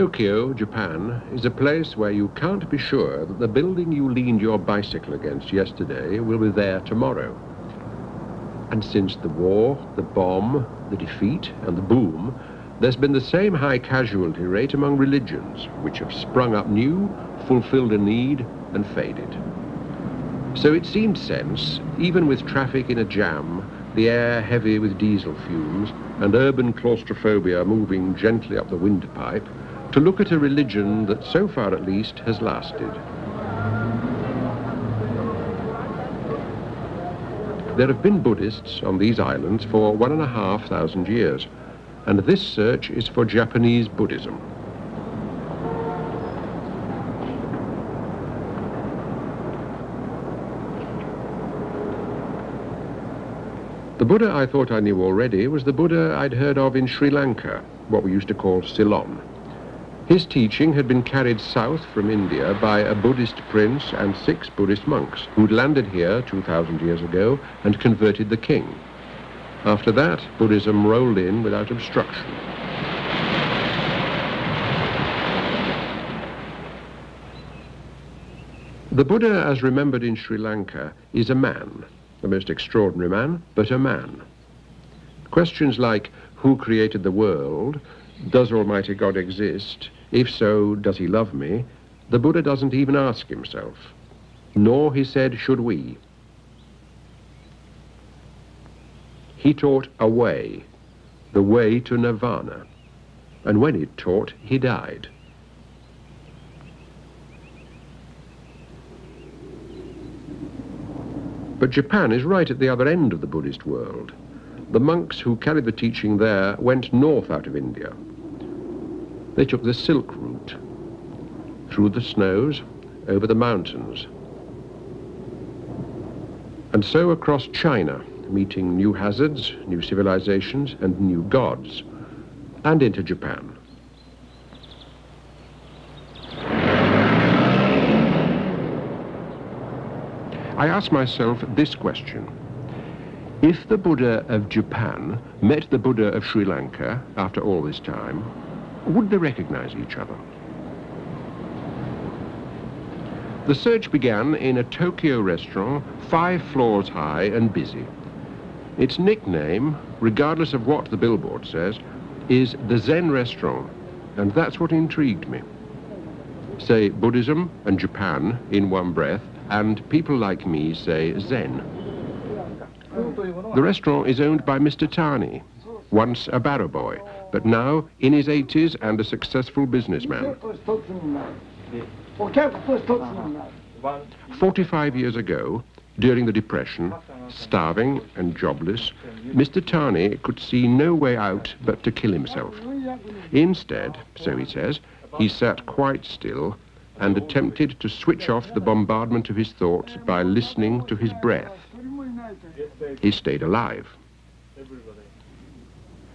Tokyo, Japan, is a place where you can't be sure that the building you leaned your bicycle against yesterday will be there tomorrow. And since the war, the bomb, the defeat, and the boom, there's been the same high casualty rate among religions, which have sprung up new, fulfilled a need, and faded. So it seemed sense, even with traffic in a jam, the air heavy with diesel fumes, and urban claustrophobia moving gently up the windpipe, to look at a religion that, so far at least, has lasted. There have been Buddhists on these islands for one and a half thousand years, and this search is for Japanese Buddhism. The Buddha I thought I knew already was the Buddha I'd heard of in Sri Lanka, what we used to call Ceylon. His teaching had been carried south from India by a Buddhist prince and six Buddhist monks who'd landed here 2,000 years ago and converted the king. After that, Buddhism rolled in without obstruction. The Buddha, as remembered in Sri Lanka, is a man, the most extraordinary man, but a man. Questions like, who created the world, does Almighty God exist, if so, does he love me? The Buddha doesn't even ask himself. Nor, he said, should we. He taught a way, the way to nirvana. And when he taught, he died. But Japan is right at the other end of the Buddhist world. The monks who carried the teaching there went north out of India, they took the Silk Route, through the snows, over the mountains, and so across China, meeting new hazards, new civilizations, and new gods, and into Japan. I ask myself this question. If the Buddha of Japan met the Buddha of Sri Lanka after all this time, would they recognize each other? The search began in a Tokyo restaurant, five floors high and busy. Its nickname, regardless of what the billboard says, is the Zen restaurant, and that's what intrigued me. Say Buddhism and Japan in one breath, and people like me say Zen. The restaurant is owned by Mr. Tani, once a barrow boy, but now in his 80s and a successful businessman. 45 years ago, during the Depression, starving and jobless, Mr. Tani could see no way out but to kill himself. Instead, so he says, he sat quite still and attempted to switch off the bombardment of his thoughts by listening to his breath. He stayed alive.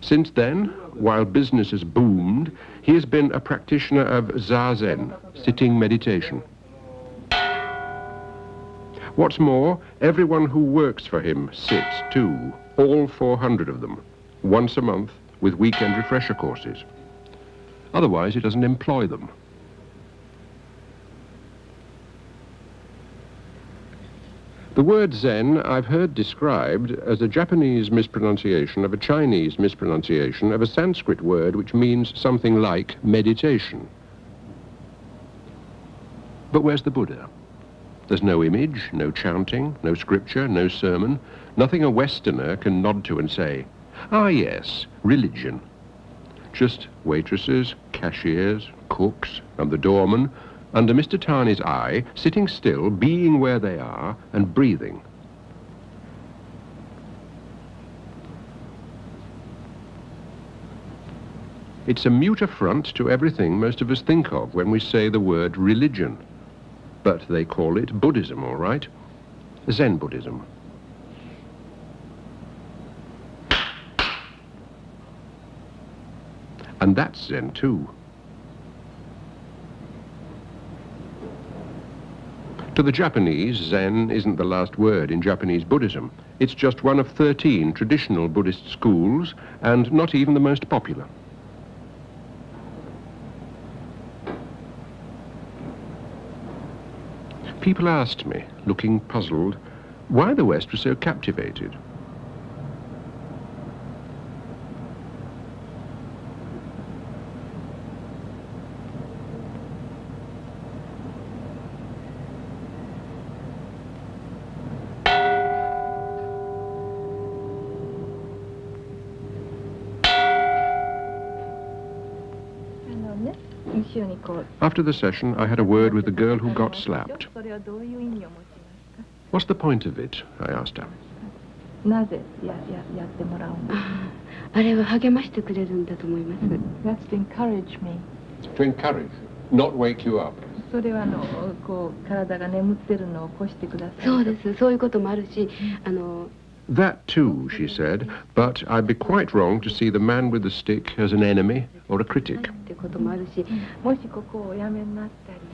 Since then, while business has boomed, he has been a practitioner of Zazen, sitting meditation. What's more, everyone who works for him sits too, all 400 of them, once a month with weekend refresher courses. Otherwise, he doesn't employ them. The word Zen I've heard described as a Japanese mispronunciation of a Chinese mispronunciation of a Sanskrit word which means something like meditation. But where's the Buddha? There's no image, no chanting, no scripture, no sermon, nothing a Westerner can nod to and say, ah yes, religion. Just waitresses, cashiers, cooks, and the doorman under Mr. Tani's eye, sitting still, being where they are, and breathing. It's a mute affront to everything most of us think of when we say the word religion. But they call it Buddhism, all right? Zen Buddhism. And that's Zen too. To the Japanese, Zen isn't the last word in Japanese Buddhism. It's just one of 13 traditional Buddhist schools and not even the most popular. People asked me, looking puzzled, why the West was so captivated. After the session, I had a word with the girl who got slapped. What's the point of it? I asked her. なぜやややってもらうのあれは励ましてくれるんだと思います。 That's to encourage me. To encourage, not wake you up. それはあのこう体が眠ってるのを起こしてください。そうです。そういうこともあるし、あの that too, she said, but I'd be quite wrong to see the man with the stick as an enemy or a critic.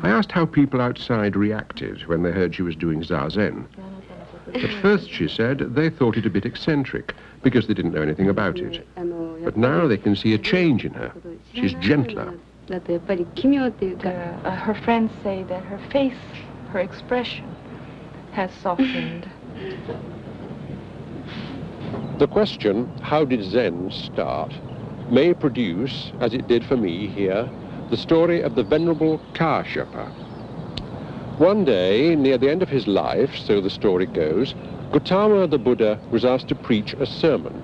I asked how people outside reacted when they heard she was doing zazen. At first, she said, they thought it a bit eccentric because they didn't know anything about it. But now they can see a change in her. She's gentler. Uh, her friends say that her face, her expression, has softened. The question, how did Zen start, may produce, as it did for me here, the story of the Venerable Kashyapa. One day, near the end of his life, so the story goes, Gautama the Buddha was asked to preach a sermon.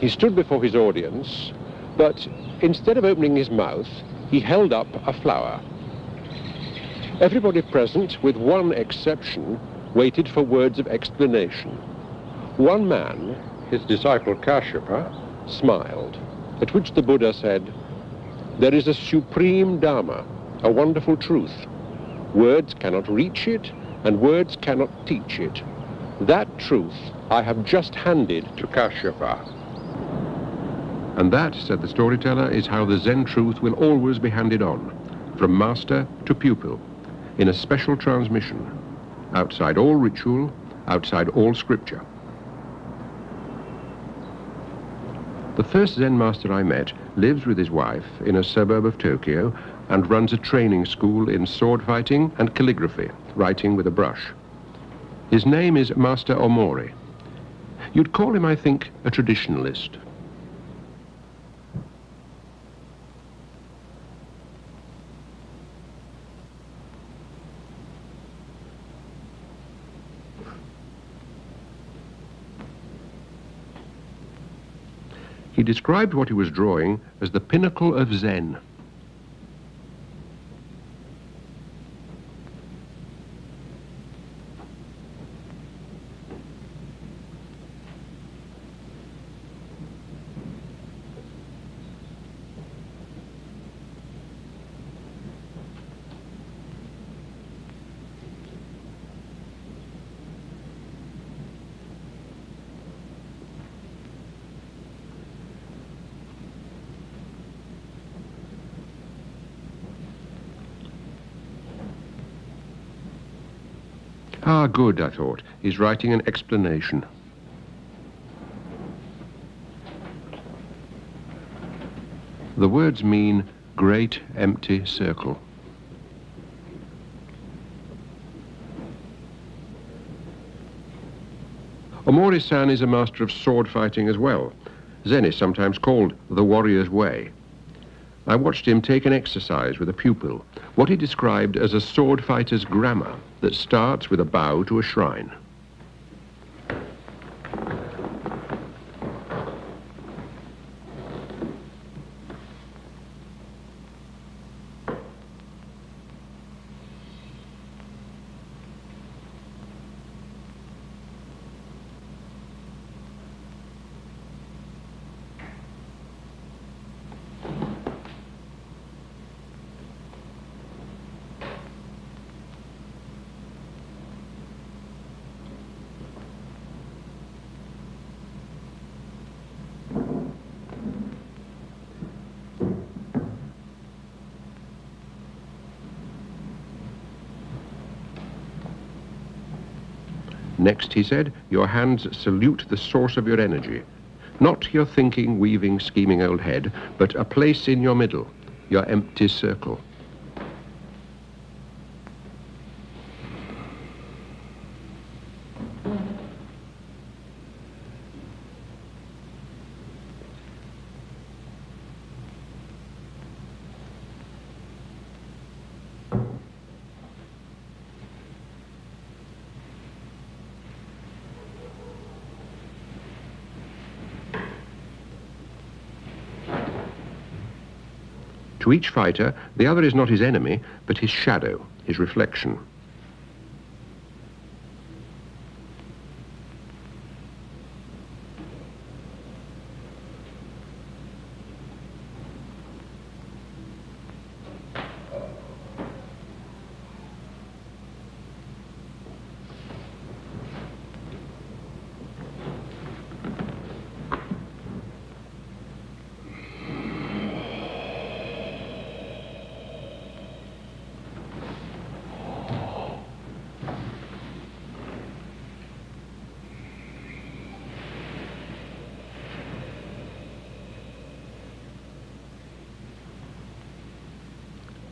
He stood before his audience, but instead of opening his mouth, he held up a flower. Everybody present, with one exception, waited for words of explanation. One man, his disciple Kashyapa, smiled, at which the Buddha said, There is a supreme Dharma, a wonderful truth. Words cannot reach it, and words cannot teach it. That truth I have just handed to Kashyapa. And that, said the storyteller, is how the Zen truth will always be handed on, from master to pupil, in a special transmission, outside all ritual, outside all scripture. The first Zen master I met lives with his wife in a suburb of Tokyo and runs a training school in sword fighting and calligraphy, writing with a brush. His name is Master Omori. You'd call him, I think, a traditionalist. He described what he was drawing as the pinnacle of Zen. Ah, good, I thought. He's writing an explanation. The words mean great empty circle. Omori-san is a master of sword fighting as well. Zen is sometimes called the warrior's way. I watched him take an exercise with a pupil, what he described as a sword fighter's grammar that starts with a bow to a shrine. Next, he said, your hands salute the source of your energy. Not your thinking, weaving, scheming old head, but a place in your middle, your empty circle. To each fighter, the other is not his enemy, but his shadow, his reflection.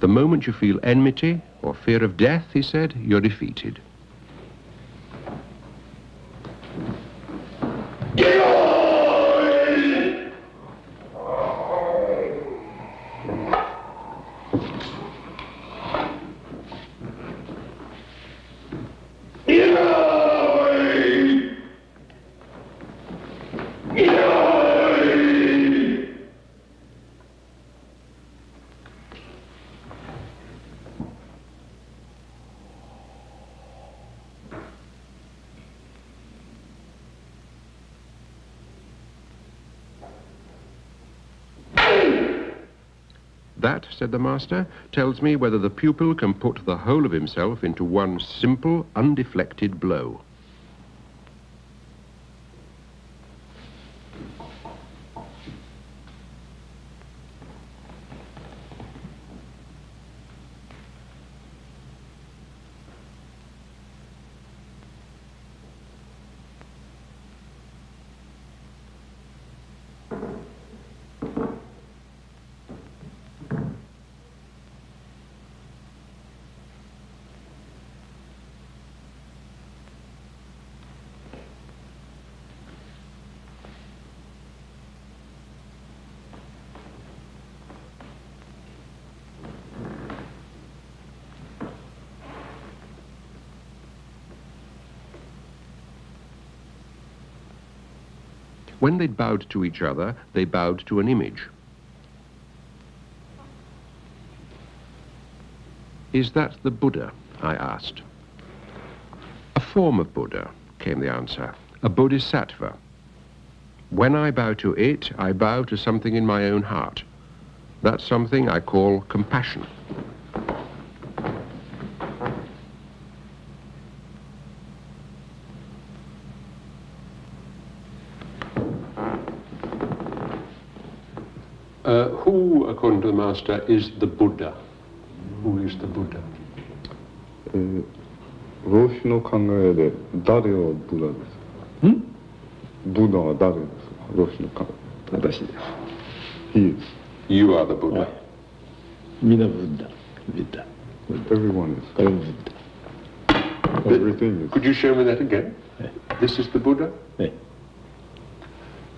The moment you feel enmity or fear of death, he said, you're defeated. That, said the master, tells me whether the pupil can put the whole of himself into one simple, undeflected blow. When they bowed to each other, they bowed to an image. Is that the Buddha? I asked. A form of Buddha, came the answer, a bodhisattva. When I bow to it, I bow to something in my own heart. That something I call compassion. Master, is the Buddha? Who is the Buddha? えー老子の考えで誰をブダですんブダは誰ですか老子の考私です。え He is You are the Buddha. 皆ブッダ。ブッダ。everyone is これもブッ everything is Could you show me that again? This is the Buddha?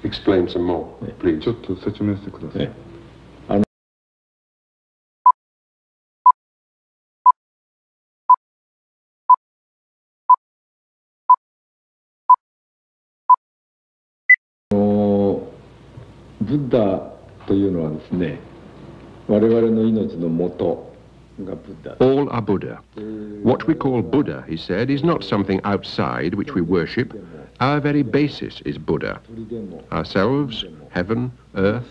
Explain some more, please. ちょっと説明してください、ッダというのはですね、我々の命の元がブッダ。 All are Buddha. What we call Buddha, he said, is not something outside which we worship. Our very basis is Buddha. 鳥でも Ourselves, heaven, earth,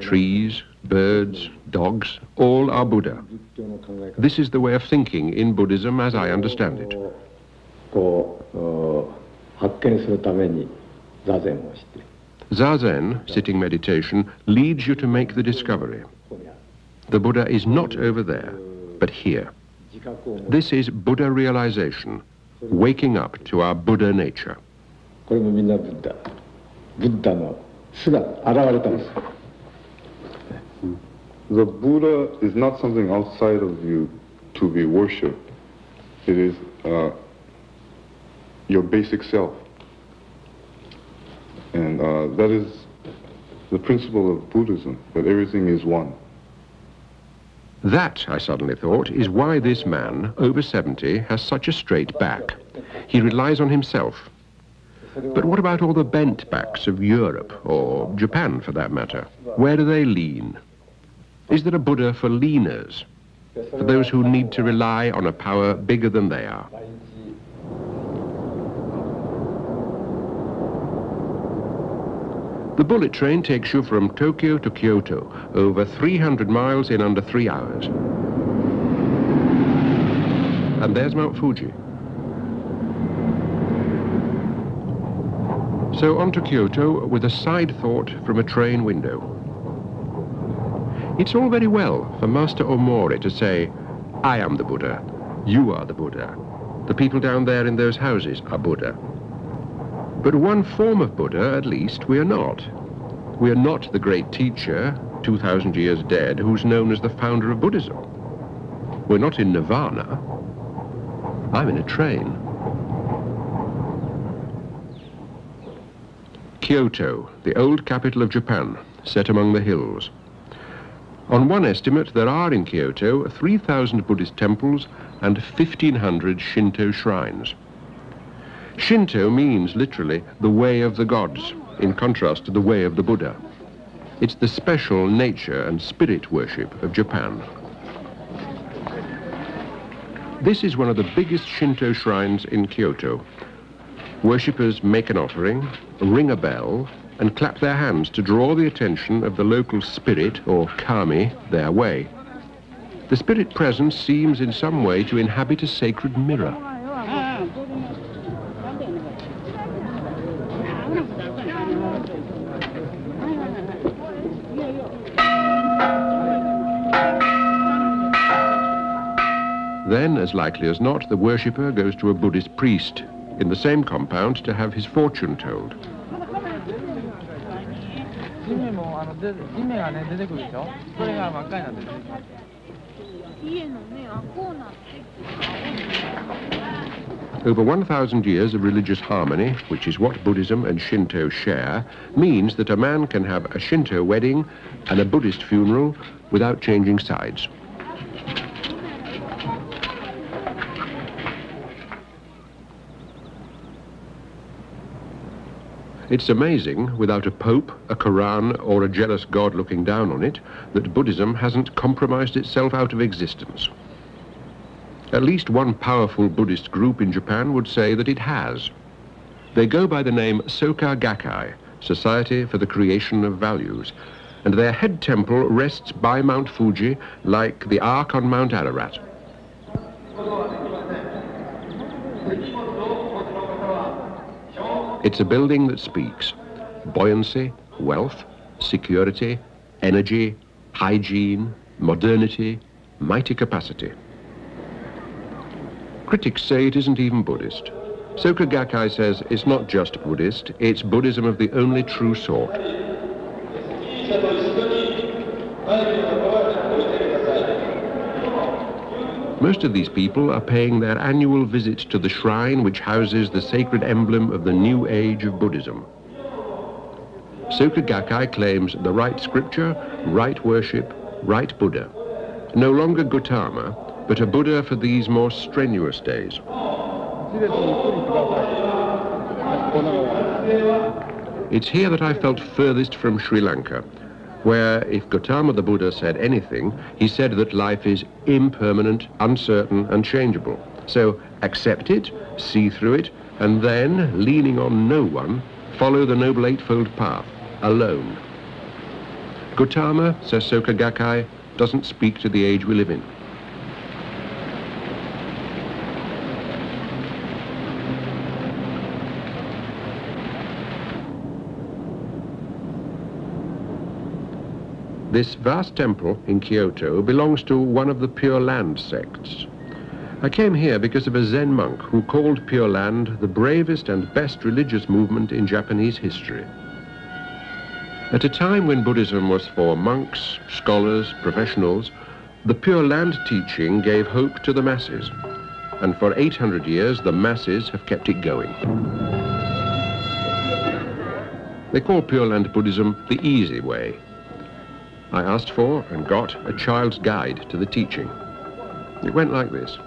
trees, birds, dogs, all are Buddha. 仏教の考え方 This is the way of thinking in Buddhism as I understand it. をこうお発見するために座禅をして Zazen, sitting meditation, leads you to make the discovery. The Buddha is not over there, but here. This is Buddha realization, waking up to our Buddha nature. The Buddha is not something outside of you to be worshipped. It is uh, your basic self. And uh, that is the principle of Buddhism, that everything is one. That, I suddenly thought, is why this man, over 70, has such a straight back. He relies on himself. But what about all the bent backs of Europe, or Japan for that matter? Where do they lean? Is there a Buddha for leaners, for those who need to rely on a power bigger than they are? The bullet train takes you from Tokyo to Kyoto, over 300 miles in under three hours. And there's Mount Fuji. So on to Kyoto with a side thought from a train window. It's all very well for Master Omori to say, I am the Buddha, you are the Buddha, the people down there in those houses are Buddha. But one form of Buddha, at least, we are not. We are not the great teacher, 2,000 years dead, who's known as the founder of Buddhism. We're not in nirvana. I'm in a train. Kyoto, the old capital of Japan, set among the hills. On one estimate, there are in Kyoto 3,000 Buddhist temples and 1,500 Shinto shrines. Shinto means literally the way of the gods, in contrast to the way of the Buddha. It's the special nature and spirit worship of Japan. This is one of the biggest Shinto shrines in Kyoto. Worshippers make an offering, ring a bell, and clap their hands to draw the attention of the local spirit, or kami, their way. The spirit presence seems in some way to inhabit a sacred mirror. Then, as likely as not, the worshipper goes to a Buddhist priest in the same compound to have his fortune told. Over 1,000 years of religious harmony, which is what Buddhism and Shinto share, means that a man can have a Shinto wedding and a Buddhist funeral without changing sides. It's amazing, without a pope, a Quran, or a jealous God looking down on it, that Buddhism hasn't compromised itself out of existence. At least one powerful Buddhist group in Japan would say that it has. They go by the name Soka Gakkai, Society for the Creation of Values, and their head temple rests by Mount Fuji like the Ark on Mount Ararat. It's a building that speaks. Buoyancy, wealth, security, energy, hygiene, modernity, mighty capacity. Critics say it isn't even Buddhist. Soka Gakkai says it's not just Buddhist, it's Buddhism of the only true sort. Most of these people are paying their annual visit to the shrine which houses the sacred emblem of the new age of Buddhism. Soka Gakkai claims the right scripture, right worship, right Buddha. No longer Gautama, but a Buddha for these more strenuous days. It's here that I felt furthest from Sri Lanka, where if Gautama the Buddha said anything, he said that life is impermanent, uncertain, and changeable. So accept it, see through it, and then, leaning on no one, follow the Noble Eightfold Path, alone. Gautama, says Soka Gakkai, doesn't speak to the age we live in. This vast temple in Kyoto belongs to one of the Pure Land sects. I came here because of a Zen monk who called Pure Land the bravest and best religious movement in Japanese history. At a time when Buddhism was for monks, scholars, professionals, the Pure Land teaching gave hope to the masses. And for 800 years, the masses have kept it going. They call Pure Land Buddhism the easy way, I asked for and got a child's guide to the teaching. It went like this.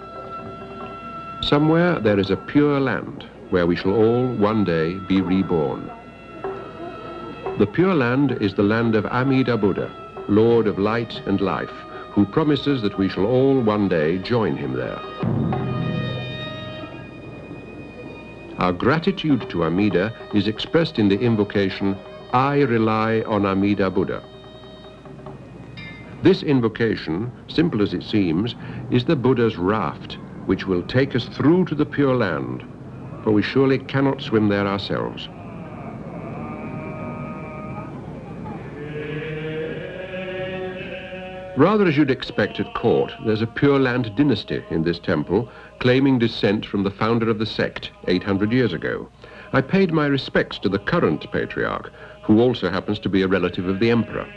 Somewhere there is a pure land where we shall all one day be reborn. The pure land is the land of Amida Buddha, Lord of light and life, who promises that we shall all one day join him there. Our gratitude to Amida is expressed in the invocation, I rely on Amida Buddha. This invocation, simple as it seems, is the Buddha's raft, which will take us through to the Pure Land, for we surely cannot swim there ourselves. Rather as you'd expect at court, there's a Pure Land dynasty in this temple, claiming descent from the founder of the sect 800 years ago. I paid my respects to the current patriarch, who also happens to be a relative of the emperor.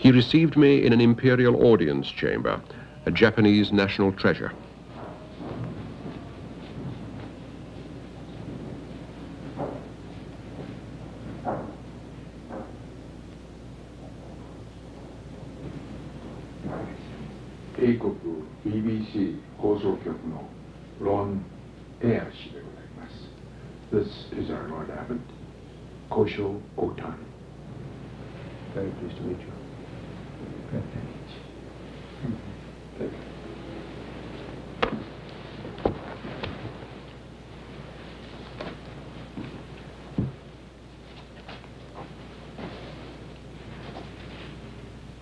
He received me in an imperial audience chamber, a Japanese national treasure. 英国 BBC 放送局のロン・エア氏でございます。This is our Lord Abbot, Kosho Otani. Very pleased to meet you. Thank you. Thank you.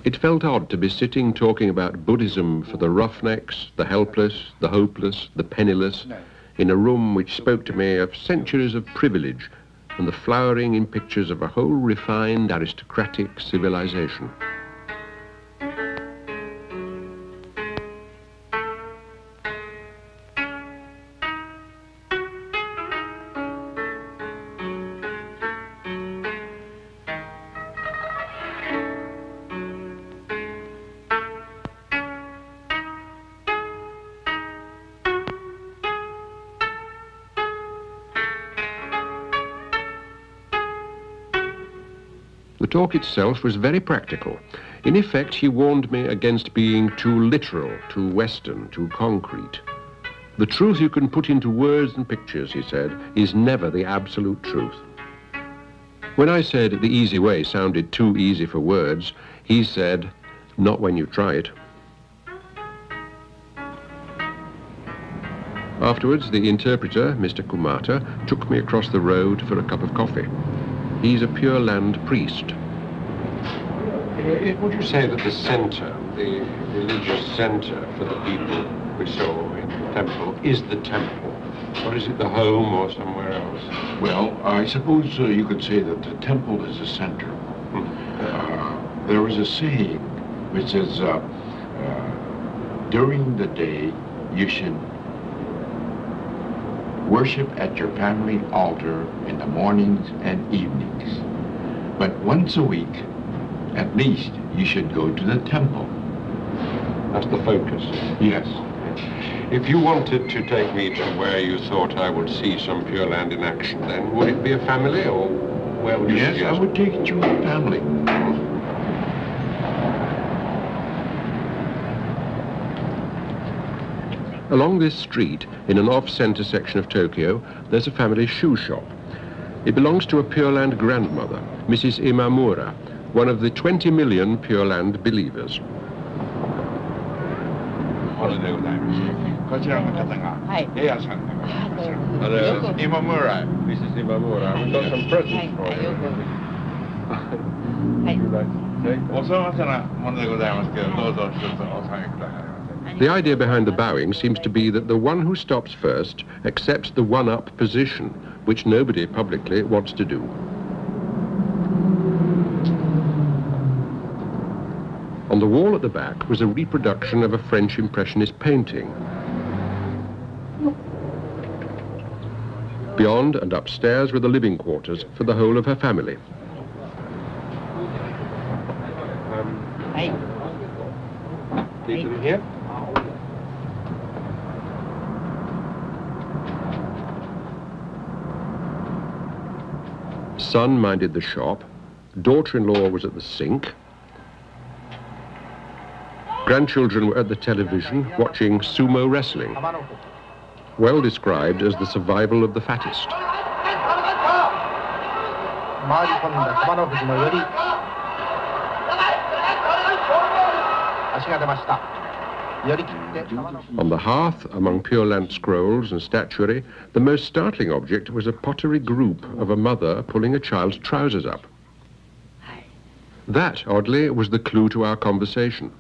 It felt odd to be sitting talking about Buddhism for the roughnecks, the helpless, the hopeless, the penniless, in a room which spoke to me of centuries of privilege and the flowering in pictures of a whole refined aristocratic civilization. Itself was very practical. In effect, he warned me against being too literal, too Western, too concrete. The truth you can put into words and pictures, he said, is never the absolute truth. When I said the easy way sounded too easy for words, he said, not when you try it. Afterwards, the interpreter, Mr. Kumata, took me across the road for a cup of coffee. He's a Pure Land priest. Uh, would you say that the center, the religious center for the people we saw in the temple, is the temple? Or is it the home or somewhere else? Well, I suppose uh, you could say that the temple is the center. Hmm. Uh, there is a saying which says, uh, uh, during the day you should worship at your family altar in the mornings and evenings. But once a week, at least, you should go to the temple. That's the focus. Yes. If you wanted to take me to where you thought I would see some Pure Land in action, then would it be a family or where would you Yes, suggest? I would take it to a family. Along this street, in an off-center section of Tokyo, there's a family shoe shop. It belongs to a Pure Land grandmother, Mrs. Imamura, one of the 20 million Pure Land believers. こちらの方が、はいエアさんでございます。あれよく今村 Mrs. Imamura, we've got some presents for はい、 you. よく。はい Would you like to take them? お粗末なものでございますけど、どうぞ一つお下げくださいませ。 The idea behind the bowing seems to be that the one who stops first accepts the one-up position, which nobody publicly wants to do. On the wall at the back was a reproduction of a French Impressionist painting. Beyond and upstairs were the living quarters for the whole of her family. はい。Leave them here. Son minded the shop. Daughter-in-law was at the sink. Grandchildren were at the television watching sumo wrestling, well described as the survival of the fattest. On the hearth, among Pure Land scrolls and statuary, the most startling object was a pottery group of a mother pulling a child's trousers up. That, oddly, was the clue to our conversation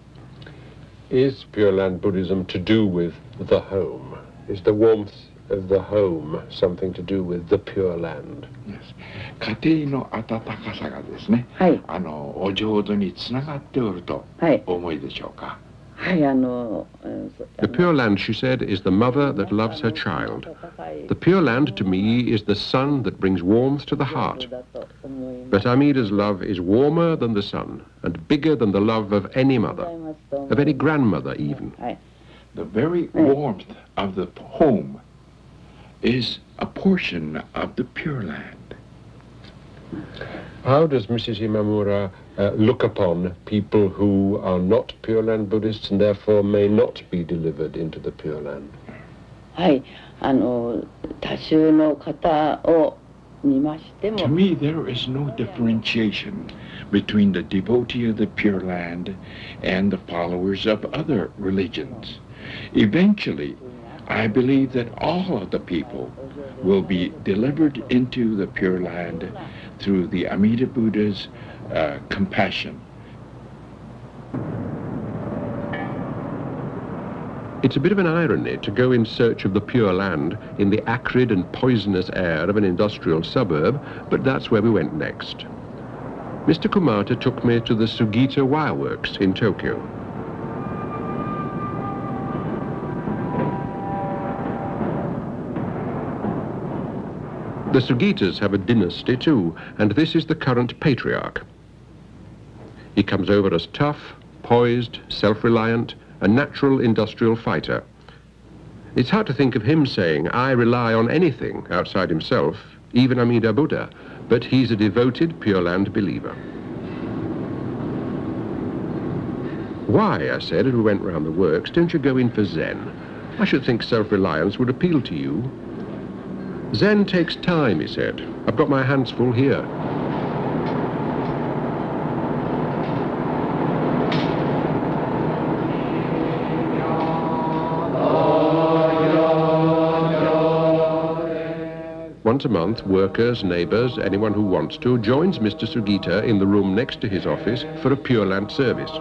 Is Pure Land Buddhism to do with the home? Is the warmth of the home something to do with the Pure Land? Yes. 家庭の温かさがですね、はいあのお浄土につながっておるとはいお思いでしょうか。はいあのうんそ the Pure Land, she said, is the mother that loves her child. The Pure Land, to me, is the sun that brings warmth to the heart. But Amida's love is warmer than the sun and bigger than the love of any mother, of any grandmother even. The very warmth of the home is a portion of the Pure Land. How does Mrs. Imamura uh, look upon people who are not Pure Land Buddhists and therefore may not be delivered into the Pure Land? はいあの多種の方を見ましても To me, there is no differentiation between the devotee of the Pure Land and the followers of other religions. Eventually, I believe that all of the people will be delivered into the Pure Land through the Amida Buddha's uh, compassion. It's a bit of an irony to go in search of the Pure Land in the acrid and poisonous air of an industrial suburb, but that's where we went next. Mr. Kumata took me to the Sugita Wireworks in Tokyo. The Sugitas have a dynasty too, and this is the current patriarch. He comes over as tough, poised, self-reliant, a natural industrial fighter. It's hard to think of him saying, I rely on anything outside himself, even Amida Buddha, but he's a devoted Pure Land believer. Why, I said as we went round the works, don't you go in for Zen? I should think self-reliance would appeal to you. Zen takes time, he said. I've got my hands full here. Once a month, workers, neighbours, anyone who wants to, joins Mr. Sugita in the room next to his office for a Pure Land service.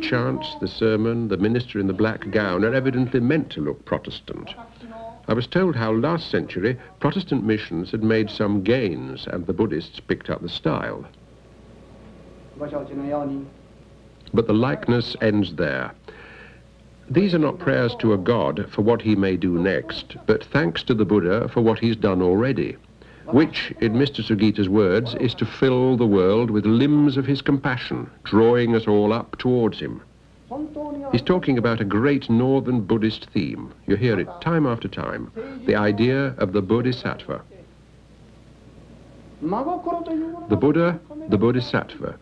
chants, the sermon, the minister in the black gown are evidently meant to look Protestant. I was told how last century Protestant missions had made some gains and the Buddhists picked up the style. But the likeness ends there. These are not prayers to a god for what he may do next, but thanks to the Buddha for what he's done already which, in Mr. Sugita's words, is to fill the world with limbs of his compassion, drawing us all up towards him. He's talking about a great northern Buddhist theme. You hear it time after time, the idea of the Bodhisattva. The Buddha, the Bodhisattva.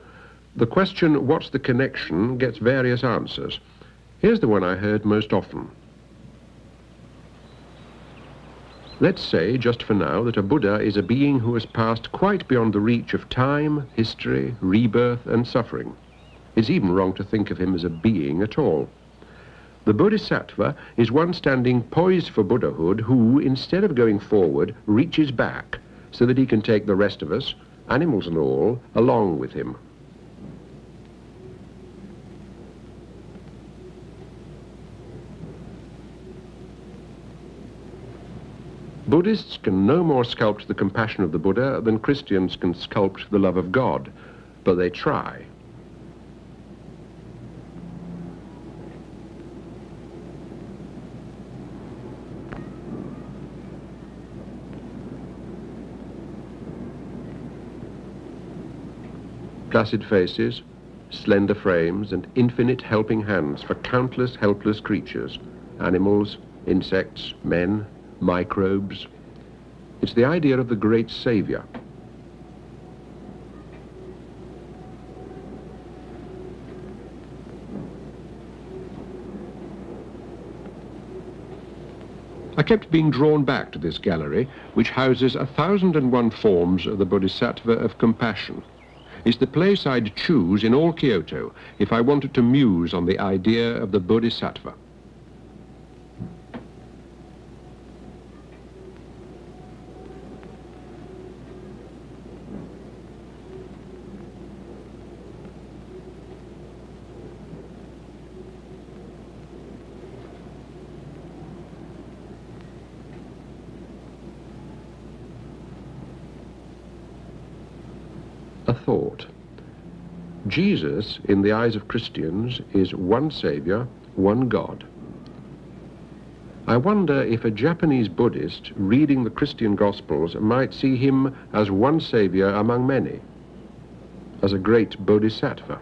The question, what's the connection, gets various answers. Here's the one I heard most often. Let's say, just for now, that a Buddha is a being who has passed quite beyond the reach of time, history, rebirth, and suffering. It's even wrong to think of him as a being at all. The Bodhisattva is one standing poised for Buddhahood who, instead of going forward, reaches back so that he can take the rest of us, animals and all, along with him. Buddhists can no more sculpt the compassion of the Buddha than Christians can sculpt the love of God, but they try. Placid faces, slender frames, and infinite helping hands for countless helpless creatures, animals, insects, men, microbes. It's the idea of the great saviour. I kept being drawn back to this gallery, which houses a thousand and one forms of the Bodhisattva of compassion. It's the place I'd choose in all Kyoto if I wanted to muse on the idea of the Bodhisattva. a thought. Jesus, in the eyes of Christians, is one Saviour, one God. I wonder if a Japanese Buddhist reading the Christian Gospels might see him as one Saviour among many, as a great Bodhisattva.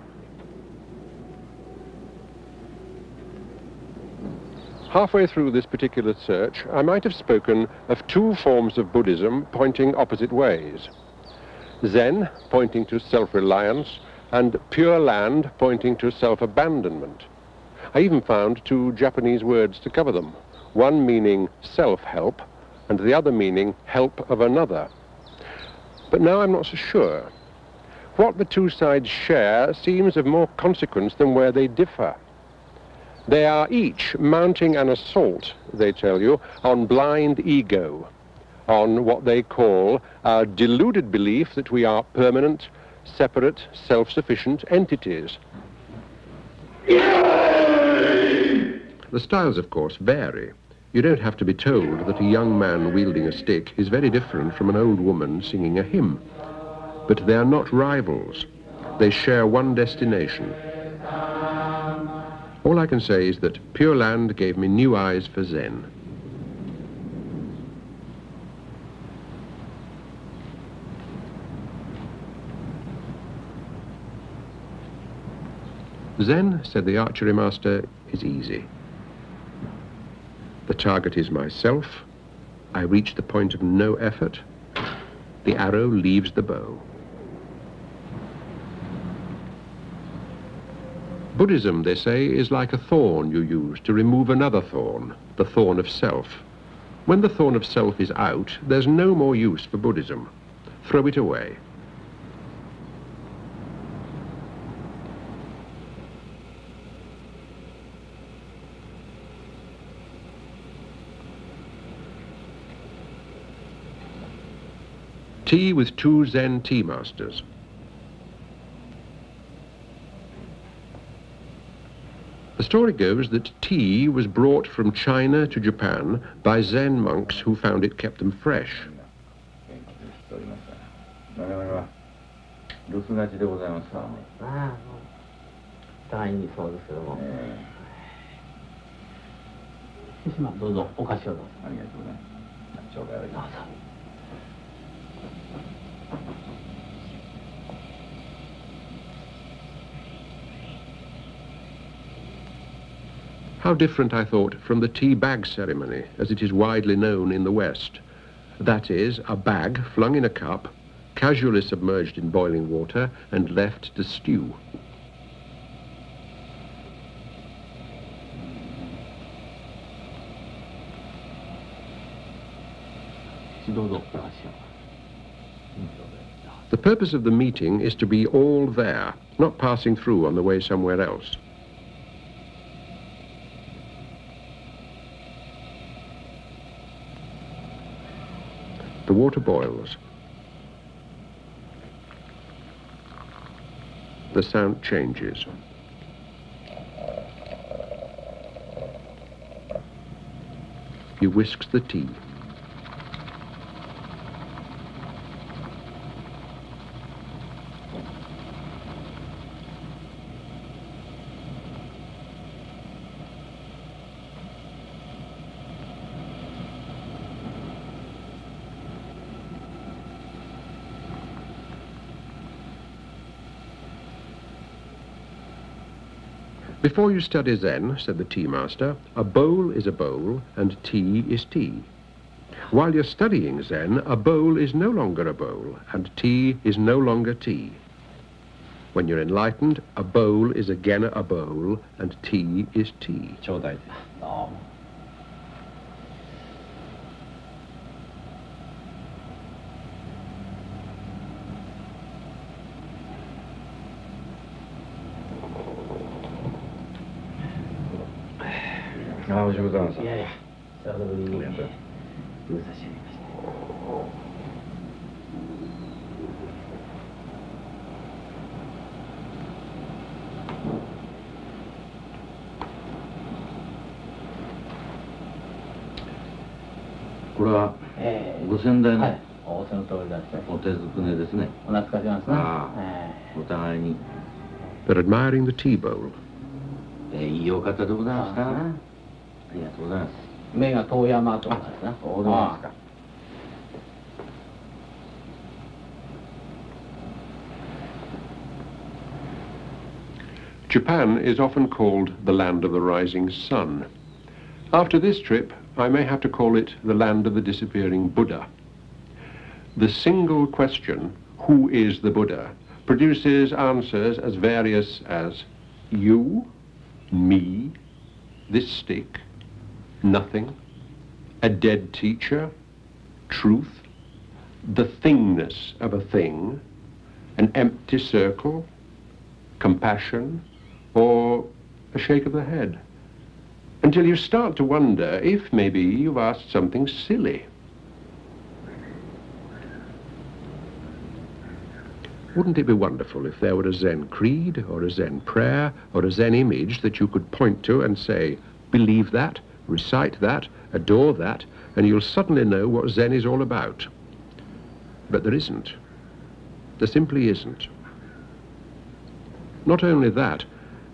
Halfway through this particular search, I might have spoken of two forms of Buddhism pointing opposite ways. Zen, pointing to self-reliance, and Pure Land, pointing to self-abandonment. I even found two Japanese words to cover them, one meaning self-help, and the other meaning help of another. But now I'm not so sure. What the two sides share seems of more consequence than where they differ. They are each mounting an assault, they tell you, on blind ego, on what they call a deluded belief that we are permanent, separate, self-sufficient entities. The styles, of course, vary. You don't have to be told that a young man wielding a stick is very different from an old woman singing a hymn. But they are not rivals. They share one destination. All I can say is that Pure Land gave me new eyes for Zen. Zen, said the archery master, is easy. The target is myself. I reach the point of no effort. The arrow leaves the bow. Buddhism, they say, is like a thorn you use to remove another thorn, the thorn of self. When the thorn of self is out, there's no more use for Buddhism. Throw it away. Tea with two Zen tea masters. The story goes that tea was brought from China to Japan by Zen monks who found it kept them fresh. How different, I thought, from the tea bag ceremony as it is widely known in the West. That is, a bag flung in a cup, casually submerged in boiling water, and left to stew. The purpose of the meeting is to be all there, not passing through on the way somewhere else. Water boils. The sound changes. He whisks the tea. Before you study Zen, said the tea master, a bowl is a bowl and tea is tea. While you're studying Zen, a bowl is no longer a bowl and tea is no longer tea. When you're enlightened, a bowl is again a bowl and tea is tea. お仕事なんですいやいや久しぶりにね武蔵にいましたこれはええご先代のはい。おその通りだってお手づくねですね。お懐かしますなああえお互いに、They're admiring the tea bowl. えーいいお方でございますか。あああ りがとうございます。え目が遠山とかですなそうでございますか。 Japan is often called the land of the rising sun. After this trip, I may have to call it the land of the disappearing Buddha. The single question, who is the Buddha, produces answers as various as you, me, this stick, nothing, a dead teacher, truth, the thingness of a thing, an empty circle, compassion, or a shake of the head. Until you start to wonder if maybe you've asked something silly. Wouldn't it be wonderful if there were a Zen creed or a Zen prayer or a Zen image that you could point to and say, believe that, recite that, adore that, and you'll suddenly know what Zen is all about? But there isn't. There simply isn't. Not only that,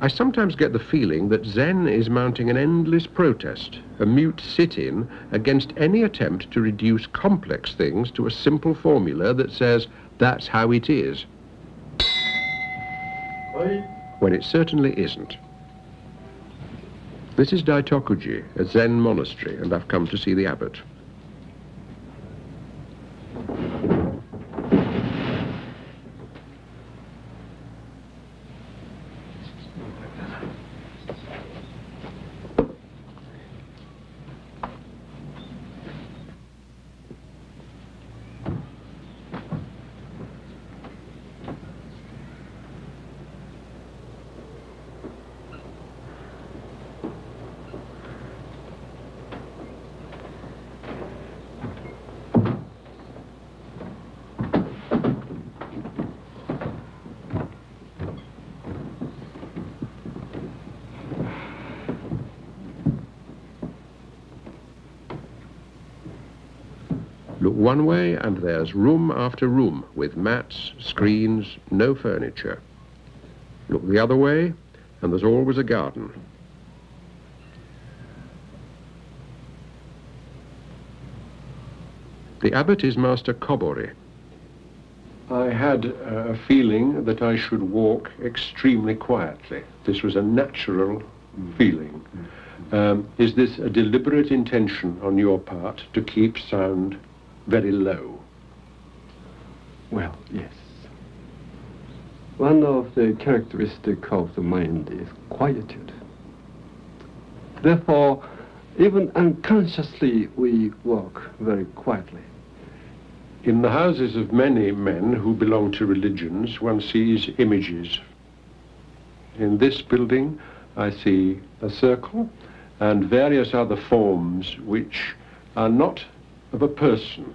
I sometimes get the feeling that Zen is mounting an endless protest, a mute sit-in against any attempt to reduce complex things to a simple formula that says, that's how it is. When it certainly isn't. This is Daitokuji, a Zen monastery, and I've come to see the abbot. Look one way and there's room after room with mats, screens, no furniture. Look the other way and there's always a garden. The abbot is Master Kobori. I had a feeling that I should walk extremely quietly. This was a natural feeling. Um, is this a deliberate intention on your part to keep sound very low? Well, yes. One of the characteristics of the mind is quietude. Therefore, even unconsciously, we walk very quietly. In the houses of many men who belong to religions, one sees images. In this building, I see a circle and various other forms which are not of a person.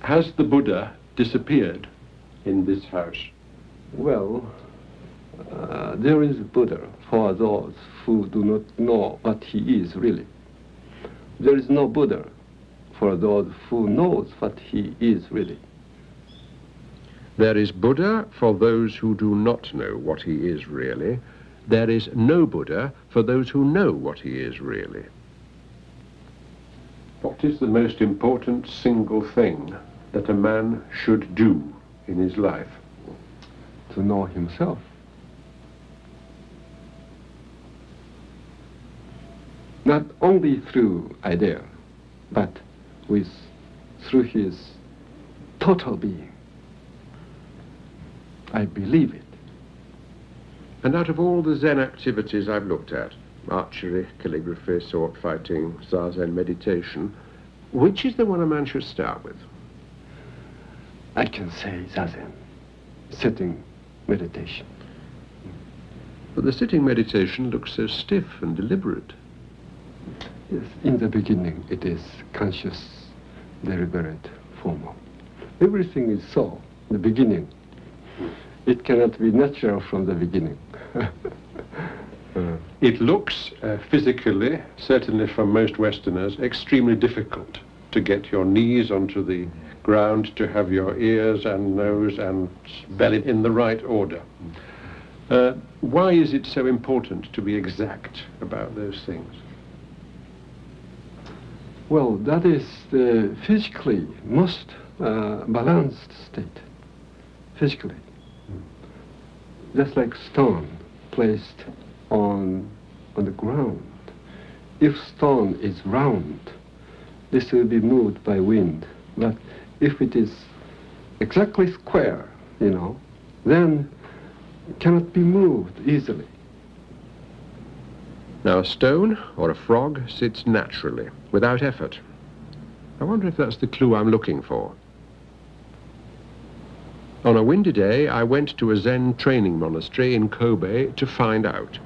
Has the Buddha disappeared in this house? Well, uh, there is Buddha for those who do not know what he is really. There is no Buddha for those who knows what he is really. There is Buddha for those who do not know what he is really. There is no Buddha for those who know what he is really. What is the most important single thing that a man should do in his life? To know himself. Not only through idea, but with through his total being. I believe it. And out of all the Zen activities I've looked at, archery, calligraphy, sword fighting, Zazen meditation, which is the one a man should start with? I can say Zazen, sitting meditation. But the sitting meditation looks so stiff and deliberate. Yes, in the beginning it is conscious, deliberate, formal. Everything is so, the beginning. It cannot be natural from the beginning. It looks uh, physically, certainly for most Westerners, extremely difficult to get your knees onto the ground, to have your ears and nose and belly in the right order. Uh, why is it so important to be exact about those things? Well, that is the physically most uh, balanced state. Physically. Just like stone placed on, on the ground. If stone is round, this will be moved by wind. But if it is exactly square, you know, then it cannot be moved easily. Now, a stone or a frog sits naturally, without effort. I wonder if that's the clue I'm looking for. On a windy day, I went to a Zen training monastery in Kobe to find out.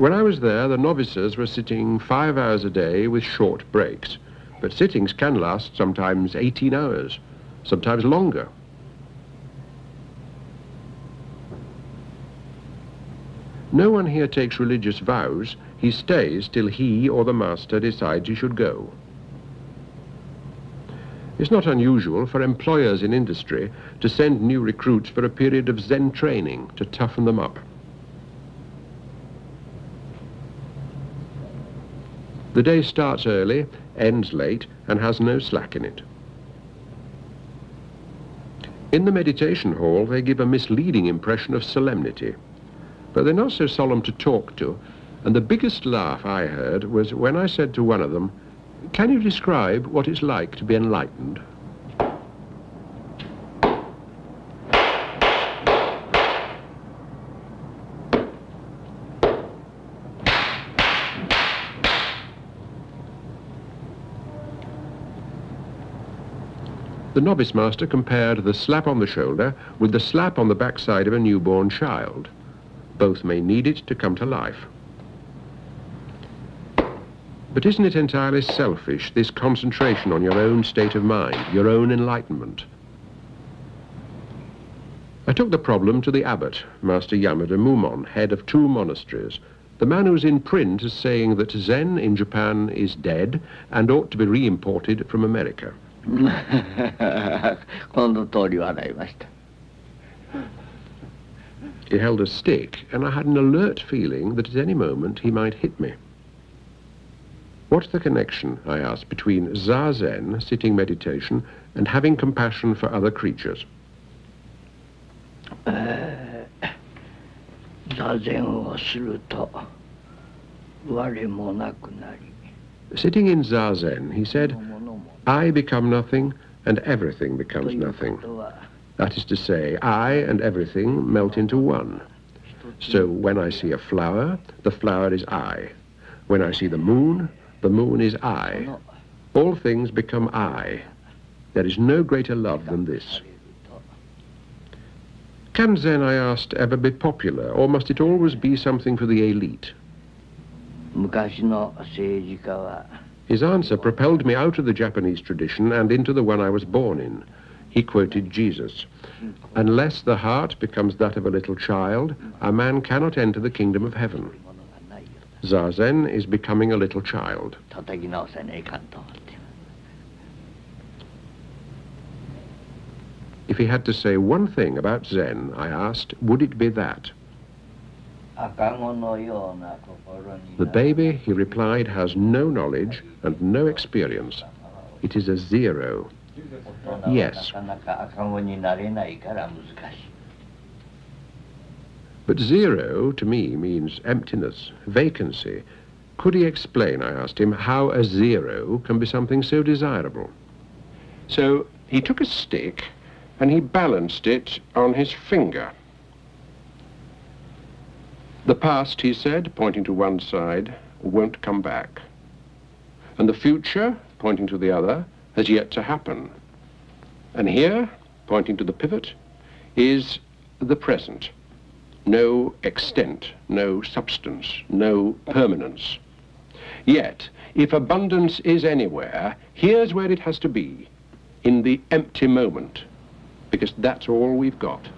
When I was there, the novices were sitting five hours a day with short breaks. But sittings can last sometimes 18 hours, sometimes longer. No one here takes religious vows. He stays till he or the master decides he should go. It's not unusual for employers in industry to send new recruits for a period of Zen training to toughen them up. The day starts early, ends late, and has no slack in it. In the meditation hall, they give a misleading impression of solemnity. But they're not so solemn to talk to, and the biggest laugh I heard was when I said to one of them, can you describe what it's like to be enlightened? The novice master compared the slap on the shoulder with the slap on the backside of a newborn child. Both may need it to come to life. But isn't it entirely selfish, this concentration on your own state of mind, your own enlightenment? I took the problem to the abbot, Master Yamada Mumon, head of two monasteries, the man who's in print as saying that Zen in Japan is dead and ought to be re-imported from America. この通り笑いました。 He held a stick, and I had an alert feeling that at any moment he might hit me. What's the connection, I asked, between Zazen, sitting meditation, and having compassion for other creatures? えー座禅をすると我もなくなり Sitting in Zazen, he said, I become nothing, and everything becomes nothing. That is to say, I and everything melt into one. So when I see a flower, the flower is I. When I see the moon, the moon is I. All things become I. There is no greater love than this. Can Zen, I asked, ever be popular, or must it always be something for the elite? 昔の政治家は his answer propelled me out of the Japanese tradition and into the one I was born in. He quoted Jesus Unless the heart becomes that of a little child, a man cannot enter the kingdom of heaven. Zazen is becoming a little child. If he had to say one thing about Zen, I asked, would it be that? The baby, he replied, has no knowledge and no experience. It is a zero. Yes. But zero, to me, means emptiness, vacancy. Could he explain, I asked him, how a zero can be something so desirable? So he took a stick and he balanced it on his finger. The past, he said, pointing to one side, won't come back. And the future, pointing to the other, has yet to happen. And here, pointing to the pivot, is the present. No extent, no substance, no permanence. Yet, if abundance is anywhere, here's where it has to be, in the empty moment, because that's all we've got.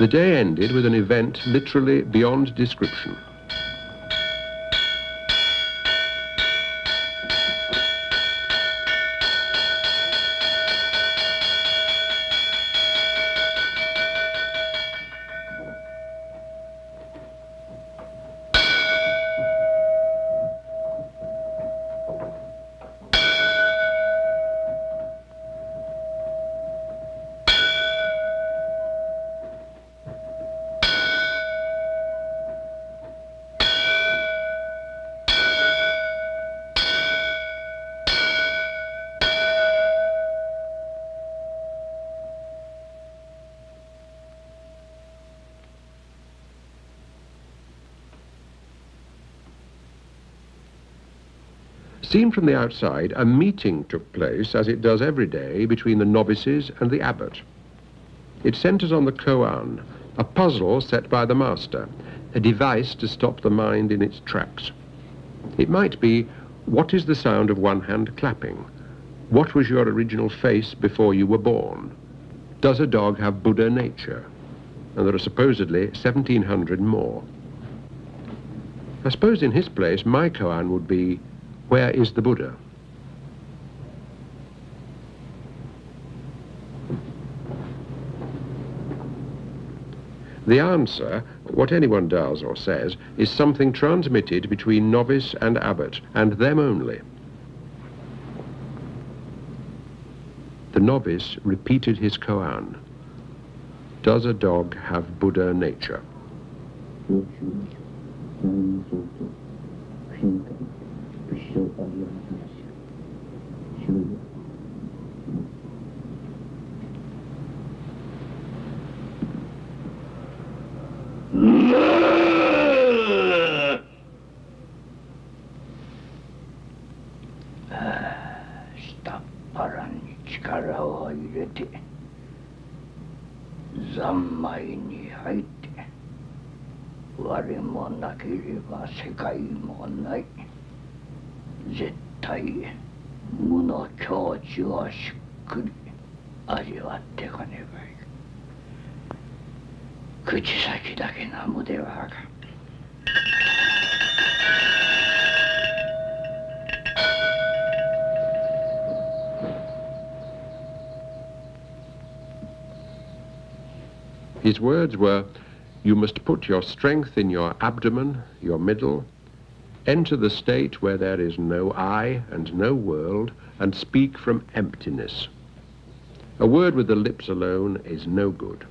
The day ended with an event literally beyond description. Seen from the outside, a meeting took place, as it does every day, between the novices and the abbot. It centres on the koan, a puzzle set by the master, a device to stop the mind in its tracks. It might be, what is the sound of one hand clapping? What was your original face before you were born? Does a dog have Buddha nature? And there are supposedly 1,700 more. I suppose in his place, my koan would be, where is the Buddha? The answer, what anyone does or says, is something transmitted between novice and abbot, and them only. The novice repeated his koan. Does a dog have Buddha nature? 下っ腹に力を入れて三昧に入って我もなければ世界もない。絶対無の境地をしっくり味わってかねばい口先だけなむではあかん His words were, You must put your strength in your abdomen, your middle, enter the state where there is no I and no world, and speak from emptiness. A word with the lips alone is no good.